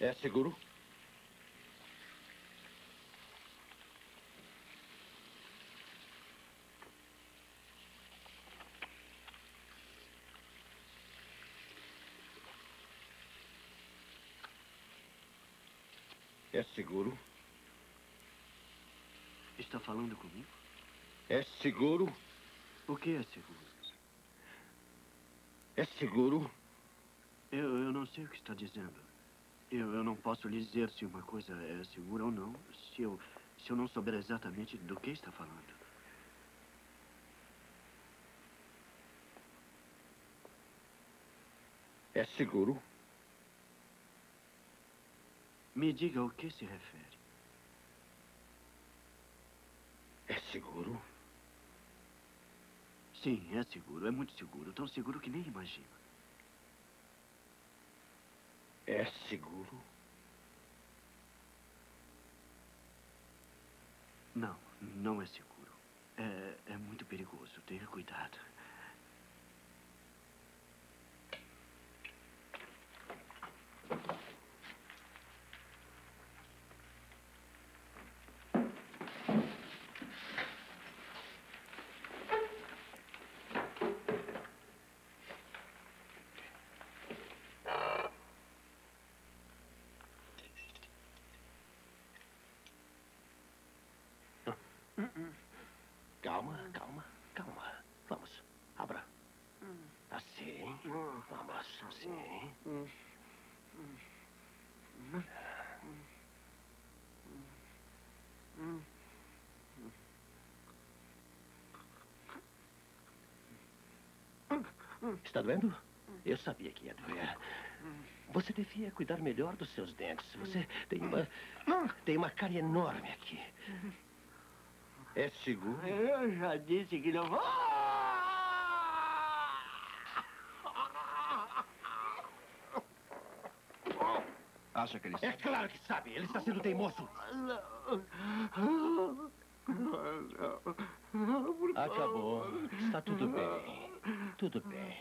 É seguro? É seguro? Está falando comigo? É seguro? O que é seguro? É seguro? Eu, eu não sei o que está dizendo. Eu, eu não posso lhe dizer se uma coisa é segura ou não, se eu, se eu não souber exatamente do que está falando. É seguro? Me diga o que se refere. É seguro? Sim, é seguro. É muito seguro. Tão seguro que nem imagina. É seguro? Não, não é seguro. É, é muito perigoso. Tenha cuidado. Calma, calma, calma. Vamos, abra. Assim. Vamos, assim. Está doendo? Eu sabia que ia doer. Você devia cuidar melhor dos seus dentes. Você tem uma. Tem uma cárie enorme aqui. É seguro? Eu já disse que não vou. Acha que ele É claro que sabe. Ele está sendo teimoso. Acabou. Está tudo bem. Tudo bem.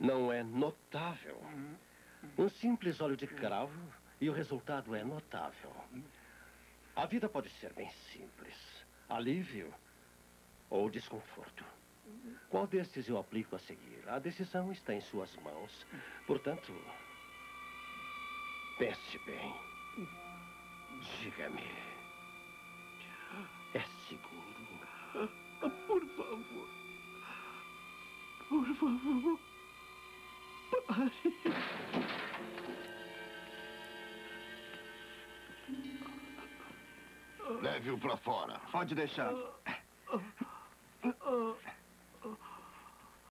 Não é notável. Um simples óleo de cravo e o resultado é notável. A vida pode ser bem simples. Alívio ou desconforto. Qual destes eu aplico a seguir? A decisão está em suas mãos. Portanto, pense bem. Diga-me. É seguro? Por favor. Por favor. Pare. Leve-o pra fora. Pode deixar.